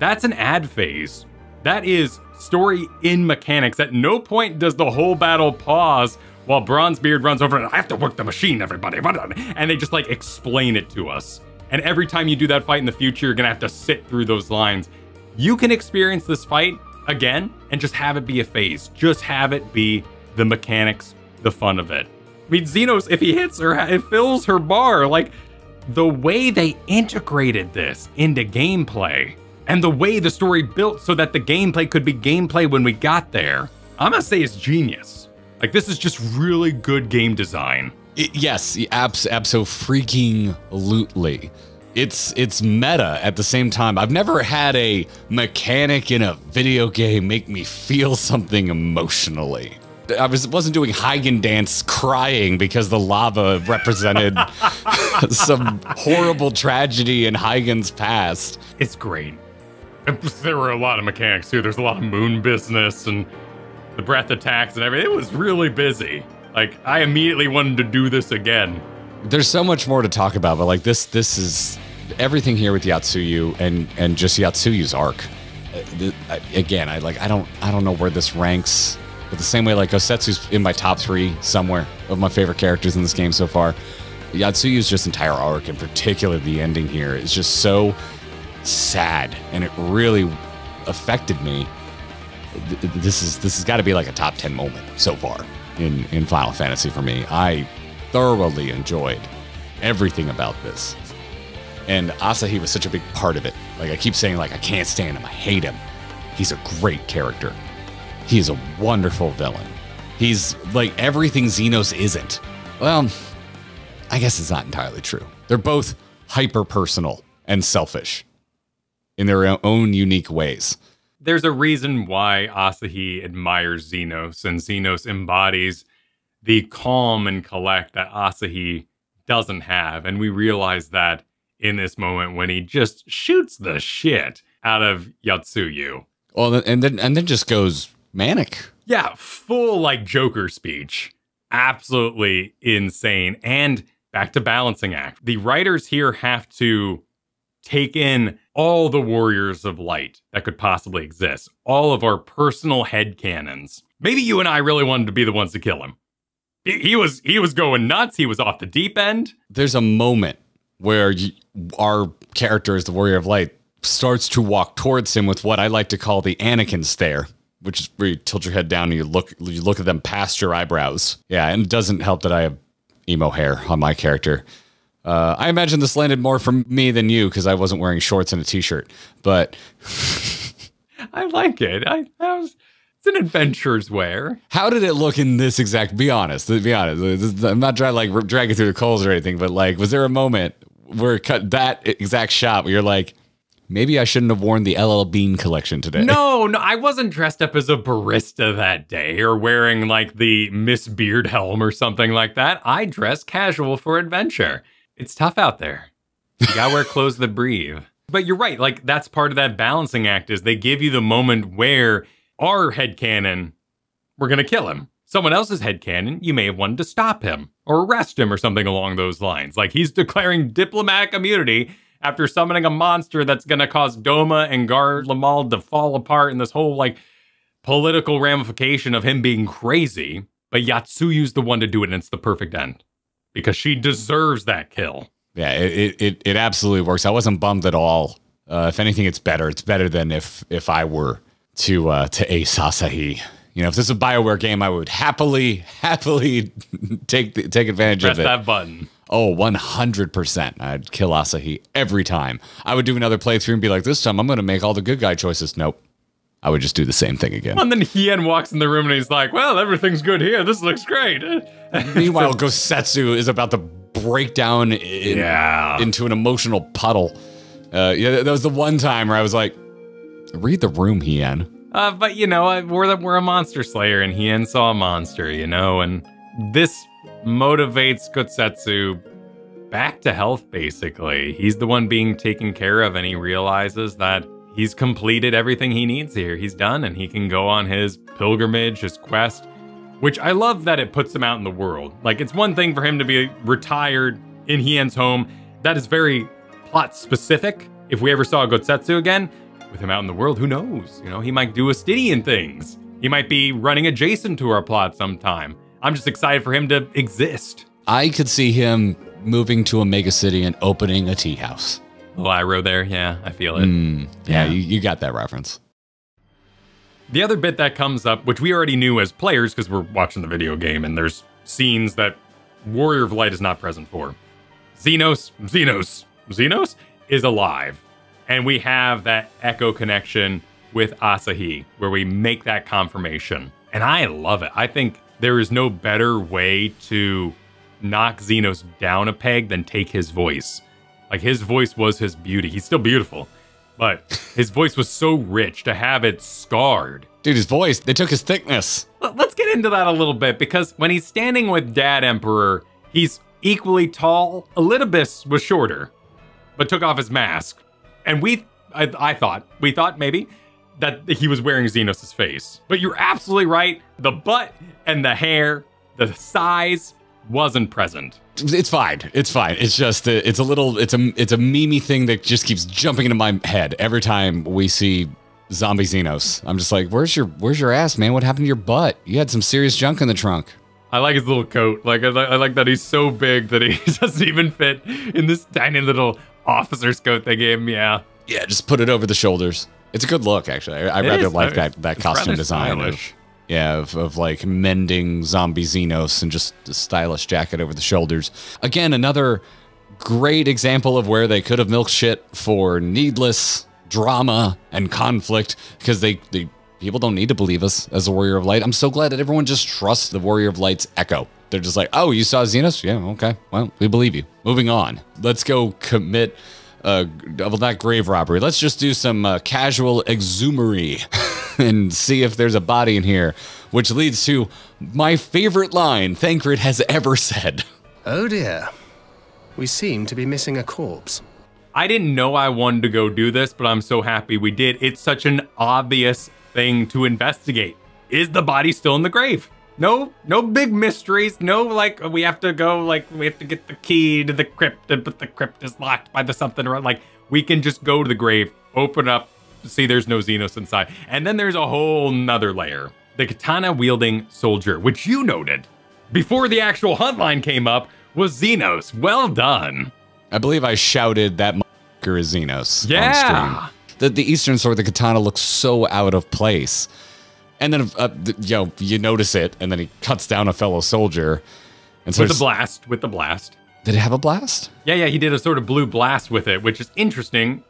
That's an ad phase. That is story in mechanics. At no point does the whole battle pause while Bronzebeard runs over and I have to work the machine, everybody. And they just like explain it to us. And every time you do that fight in the future, you're gonna have to sit through those lines. You can experience this fight again and just have it be a phase. Just have it be the mechanics, the fun of it. I mean, Zenos, if he hits her, it fills her bar. Like, the way they integrated this into gameplay and the way the story built so that the gameplay could be gameplay when we got there, I'm gonna say it's genius. Like, this is just really good game design. It, yes, abs, abso freaking lootly. It's it's meta at the same time. I've never had a mechanic in a video game make me feel something emotionally. I was wasn't doing Heigan dance crying because the lava represented some horrible tragedy in Heigan's past. It's great. There were a lot of mechanics too. There's a lot of moon business and the breath attacks and everything. It was really busy. Like I immediately wanted to do this again. There's so much more to talk about, but like this this is everything here with Yotsuyu and and just Yotsuyu's arc uh, again, I like I don't I don't know where this ranks, but the same way like Gosetsu's in my top three somewhere of my favorite characters in this game so far. Yatsuyu's just entire arc, in particular the ending here, is just so sad, and it really affected me. This is this has got to be like a top ten moment so far in in Final Fantasy for me. I thoroughly enjoyed everything about this. And Asahi was such a big part of it. Like I keep saying, like I can't stand him. I hate him. He's a great character. He is a wonderful villain. He's like everything Zenos isn't. Well, I guess it's not entirely true. They're both hyper personal and selfish in their own unique ways. There's a reason why Asahi admires Zenos, and Zenos embodies the calm and collect that Asahi doesn't have. And we realize that in this moment when he just shoots the shit out of Yotsuyu. Well, and then and then just goes manic. Yeah, full like Joker speech. Absolutely insane. And back to balancing act. The writers here have to take in all the warriors of light that could possibly exist, all of our personal head canons. Maybe you and I really wanted to be the ones to kill him. He, he was he was going nuts. He was off the deep end. There's a moment where you, our character as the warrior of light starts to walk towards him with what I like to call the Anakin stare, which is where you tilt your head down and you look you look at them past your eyebrows. Yeah, and it doesn't help that I have emo hair on my character. Uh, I imagine this landed more from me than you because I wasn't wearing shorts and a t-shirt. But I like it. I, I was, it's an adventurer's wear. How did it look in this exact? Be honest. Be honest. I'm not trying like drag it through the coals or anything, but like, was there a moment where cut that exact shot where you're like, maybe I shouldn't have worn the LL Bean collection today? No, no, I wasn't dressed up as a barista that day or wearing like the Miss Beard helm or something like that. I dress casual for adventure. It's tough out there. You gotta wear clothes that breathe. But you're right. Like that's part of that balancing act is they give you the moment where our head canon, we're to kill him. Someone else's head canon, you may have wanted to stop him or arrest him or something along those lines. Like he's declaring diplomatic immunity after summoning a monster that's going to cause Doma and Garlemald to fall apart in this whole like political ramification of him being crazy. But Yatsuyu's the one to do it, and it's the perfect end because she deserves that kill. Yeah, it it, it absolutely works. I wasn't bummed at all. Uh, if anything, it's better. It's better than if if I were to uh, to ace Asahi. You know, if this is a Bioware game, I would happily happily take the, take advantage Press of it. Press that button. Oh, 100%. I'd kill Asahi every time. I would do another playthrough and be like, this time I'm going to make all the good guy choices. Nope. I would just do the same thing again. And then Hien walks in the room and he's like, well, everything's good here. This looks great. Meanwhile, Gosetsu is about to break down in, Yeah. into an emotional puddle. Uh, yeah, that was the one time where I was like, read the room, Hien. Uh, but you know, I- we're the, we're a monster slayer, and Hien saw a monster, you know, and this motivates Gosetsu back to health. Basically, he's the one being taken care of, and he realizes that he's completed everything he needs here. He's done, and he can go on his pilgrimage, his quest. Which I love that it puts him out in the world. Like it's one thing for him to be retired in Hien's home. That is very plot specific. If we ever saw Gosetsu again, with him out in the world, who knows? You know, he might do Astidian things. He might be running adjacent to our plot sometime. I'm just excited for him to exist. I could see him moving to a mega city and opening a tea house. Lyro there, yeah, I feel it. Mm, yeah, Yeah. You, you got that reference. The other bit that comes up, which we already knew as players because we're watching the video game and there's scenes that Warrior of Light is not present for. Zenos, Zenos, Zenos is alive. And we have that echo connection with Asahi where we make that confirmation. And I love it. I think there is no better way to knock Zenos down a peg than take his voice. Like his voice was his beauty. He's still beautiful, but his voice was so rich to have it scarred. Dude, his voice, they took his thickness. Let- Let's get into that a little bit because when he's standing with Dad Emperor, he's equally tall. Elidibus was shorter, but took off his mask. And we, I, I thought, we thought maybe that he was wearing Zenos' face. But you're absolutely right. The butt and the hair, the size wasn't present. It's fine. It's fine. It's just uh, it's a little it's a it's a memey thing that just keeps jumping into my head every time we see zombie Zenos. I'm just like, where's your where's your ass, man? What happened to your butt? You had some serious junk in the trunk. I like his little coat. Like I, li- I like that he's so big that he doesn't even fit in this tiny little officer's coat they gave him. Yeah. Yeah, just put it over the shoulders. It's a good look, actually. I, I rather is. like that that it's costume design. Of, yeah, of, of like mending zombie Zenos and just a stylish jacket over the shoulders. Again, another great example of where they could have milked shit for needless drama and conflict because they, they people don't need to believe us as a warrior of light. I'm so glad that everyone just trusts the warrior of light's echo. They're just like, oh, you saw Zenos? Yeah, okay. Well, we believe you. Moving on. Let's go commit uh well not grave robbery. Let's just do some uh, casual exhumery and see if there's a body in here, which leads to my favorite line Thancred has ever said. Oh dear. We seem to be missing a corpse. I didn't know I wanted to go do this, but I'm so happy we did. It's such an obvious thing to investigate. Is the body still in the grave? No, no big mysteries. No, like we have to go, like we have to get the key to the crypt, but the crypt is locked by the something. Or like we can just go to the grave, open up, see there's no Zenos inside, and then there's a whole nother layer. The katana wielding soldier, which you noted before the actual hunt line came up, was Zenos. Well done. I believe I shouted that motherfucker is Zenos on Yeah. stream. The, the Eastern sword, the katana, looks so out of place. And then, uh, you know, you notice it, and then he cuts down a fellow soldier. And so with the blast, with the blast. did it have a blast? Yeah, yeah, he did a sort of blue blast with it, which is interesting.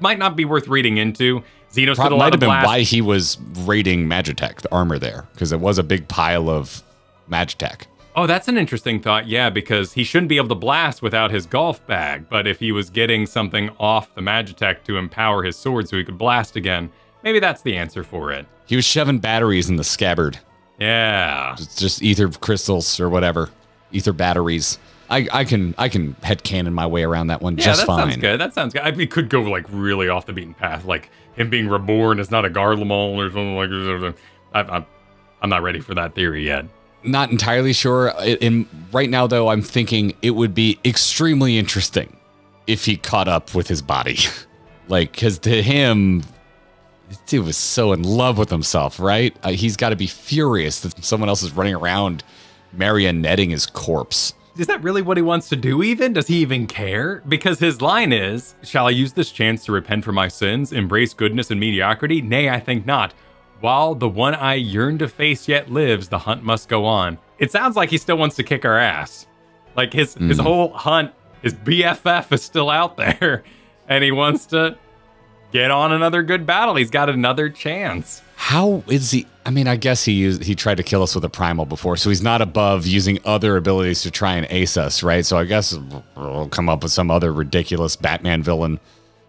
Might not be worth reading into. Zenos did a Probably lot might have been blast. why he was raiding Magitech, the armor there, because it was a big pile of Magitech. Oh, that's an interesting thought. Yeah, because he shouldn't be able to blast without his golf bag. But if he was getting something off the Magitech to empower his sword so he could blast again, maybe that's the answer for it. He was shoving batteries in the scabbard. Yeah. It's just ether crystals or whatever, ether batteries. I, I can I can headcanon my way around that one Yeah, just that fine. sounds good. That sounds good. I mean, it could go like really off the beaten path, like him being reborn is not a Garlemald or something like that. I, I'm, I'm not ready for that theory yet. Not entirely sure. In right now though, I'm thinking it would be extremely interesting if he caught up with his body, like because to him, this dude was so in love with himself, right? Uh, he's got to be furious that someone else is running around marionetting his corpse. Is that really what he wants to do, even? Does he even care? Because his line is Shall I use this chance to repent for my sins, embrace goodness and mediocrity? Nay, I think not. While the one I yearn to face yet lives, the hunt must go on. It sounds like he still wants to kick our ass. Like his his whole hunt, his BFF is still out there, and he wants to get on another good battle. He's got another chance. How is he? I mean, I guess he used, he tried to kill us with a primal before, so he's not above using other abilities to try and ace us, right? So I guess we'll come up with some other ridiculous Batman villain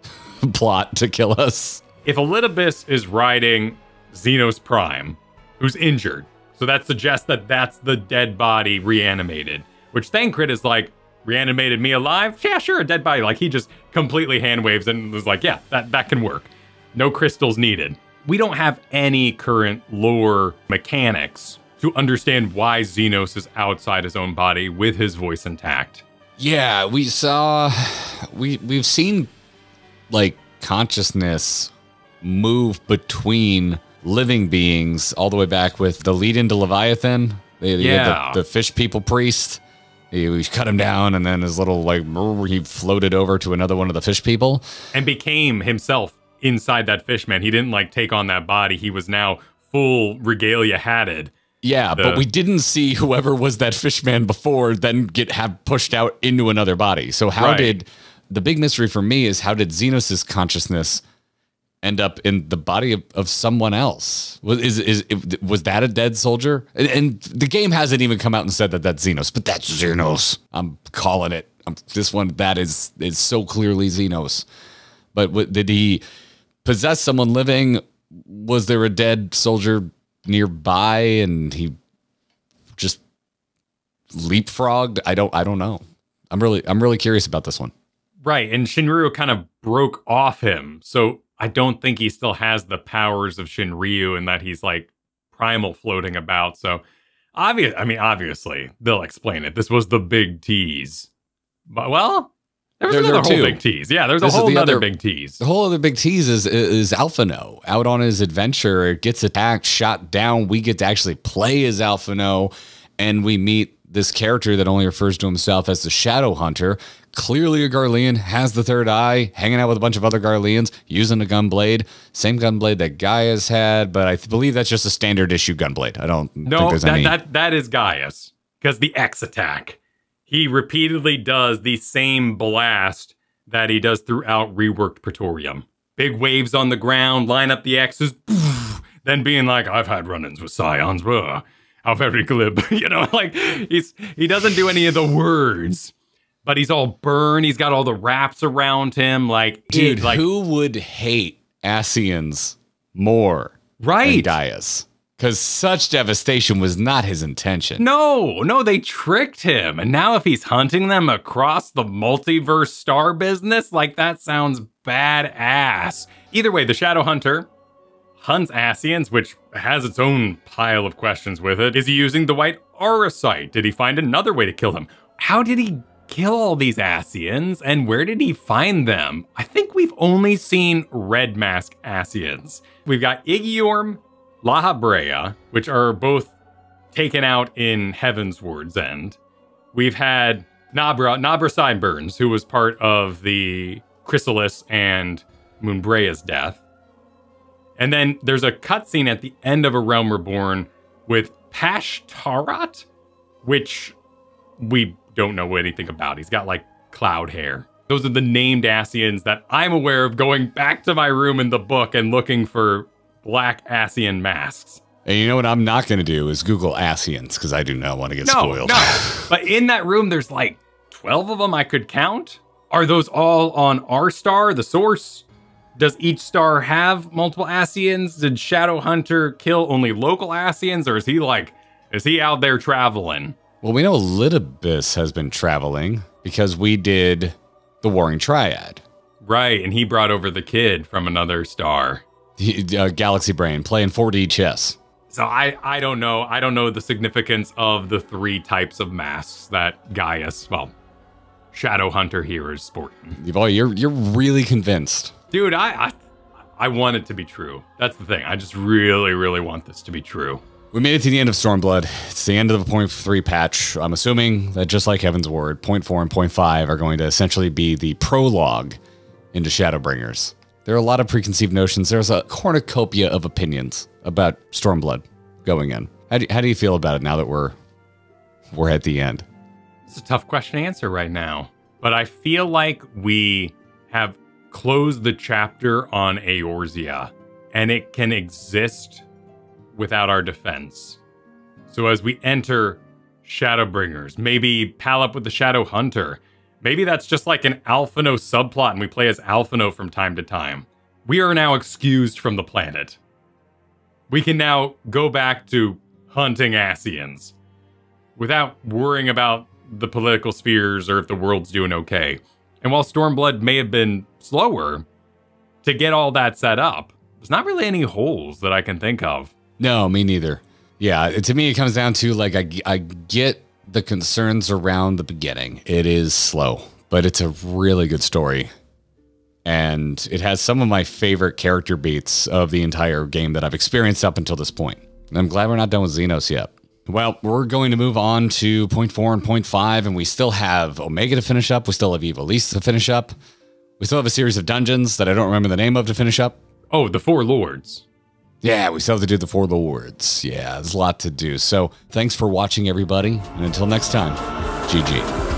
plot to kill us. if Elidibus is riding Zenos Prime, who's injured, so that suggests that that's the dead body reanimated, which Thancred is like, reanimated me alive? Yeah, sure, a dead body. Like he just completely hand waves and was like, yeah, that, that can work. No crystals needed. We don't have any current lore mechanics to understand why Zenos is outside his own body with his voice intact. Yeah, we saw we we've seen like consciousness move between living beings all the way back with the lead into Leviathan. They, Yeah. the, the fish people priest. He, cut him down, and then his little like he floated over to another one of the fish people. and became himself inside that fish man. He didn't like take on that body. He was now full regalia hatted. Yeah, but we didn't see whoever was that fish man before then get have pushed out into another body. So how Right. did the big mystery for me is how did Zenos's consciousness end up in the body of, of someone else? Was is, is was that a dead soldier? And, and the game hasn't even come out and said that that's Zenos, but that's Zenos. I'm calling it. I'm, this one that is is so clearly Zenos. But did he possess someone living? Was there a dead soldier nearby and he just leapfrogged? I don't I don't know. I'm really I'm really curious about this one. Right. And Shinryu kind of broke off him. So I don't think he still has the powers of Shinryu and that he's like primal floating about. So obvious I mean, obviously, they'll explain it. This was the big tease. But well, There was There- there another are whole two. big tease. Yeah, there's a whole the other other- big tease. The whole other big tease is is Alphinaud out on his adventure, gets attacked, shot down. We get to actually play as Alphinaud, and we meet this character that only refers to himself as the Shadow Hunter. Clearly a Garlean, has the third eye, hanging out with a bunch of other Garleans, using a gunblade. Same gunblade that Gaius had, but I believe that's just a standard issue gunblade. I don't think No, there's that, any. that that is Gaius because the X attack. He repeatedly does the same blast that he does throughout reworked Praetorium. Big waves on the ground, line up the X's, poof, then being like, "I've had run-ins with scions." Ugh, how very glib, you know. Like he's he doesn't do any of the words, but he's all burned. He's got all the wraps around him, like Dude, it- like who would hate Ascians more right. Gaius? Because such devastation was not his intention. No, no, they tricked him. And now if he's hunting them across the multiverse star business, like that sounds badass. Either way, the Shadow Hunter hunts Ascians, which has its own pile of questions with it. Is he using the white aura sight? Did he find another way to kill them? How did he kill all these Ascians and where did he find them? I think we've only seen red mask Ascians. We've got Igeyorhm, La Habrea, which are both taken out in Heavensward's End. We've had Nabra, Nabra Sideburns, who was part of the Chrysalis and Moonbrea's death. And then there's a cutscene at the end of A Realm Reborn with Pashtarot, which we don't know anything about. He's got like cloud hair. Those are the named Ascians that I'm aware of going back to my room in the book and looking for black Ascian masks. And you know what I'm not going to do is Google Ascians because I do not want to get No, spoiled. no. but in that room, there's like 12 of them I could count. Are those all on our star, the source? Does each star have multiple Ascians? Did Shadow Hunter kill only local Ascians, or is he like, is he out there traveling? Well, we know Elidibus has been traveling because we did the Warring Triad. Right, and he brought over the kid from another star. He- uh, Galaxy Brain playing 4D chess. So I, I don't know. I don't know the significance of the three types of masks that Gaius, well, Shadow Hunter here is sporting. You've all, you're you're really convinced. Dude, I, I I want it to be true. That's the thing. I just really, really want this to be true. We made it to the end of Stormblood. It's the end of the point three patch. I'm assuming that just like Heavensward, point four and point five are going to essentially be the prologue into Shadowbringers. There are a lot of preconceived notions. There's a cornucopia of opinions about Stormblood going in. How do, how do you feel about it now that we're we're at the end? It's a tough question to answer right now, but I feel like we have closed the chapter on Eorzea, and it can exist without our defense. So as we enter Shadowbringers, maybe pal up with the Shadow Hunter, maybe that's just like an Alphinaud subplot and we play as Alphinaud from time to time. We are now excused from the planet. We can now go back to hunting Ascians without worrying about the political spheres or if the world's doing okay. And while Stormblood may have been slower to get all that set up, there's not really any holes that I can think of. No, me neither. Yeah, to me, it comes down to like I, I get the concerns around the beginning. It is slow, but it's a really good story. And it has some of my favorite character beats of the entire game that I've experienced up until this point. And I'm glad we're not done with Xenos yet. Well, we're going to move on to point four and point five, and we still have Omega to finish up. We still have Evil East to finish up. We still have a series of dungeons that I don't remember the name of to finish up. Oh, the Four Lords. Yeah, we still have to do the four lords. Yeah, there's a lot to do. So thanks for watching, everybody. And until next time, GG.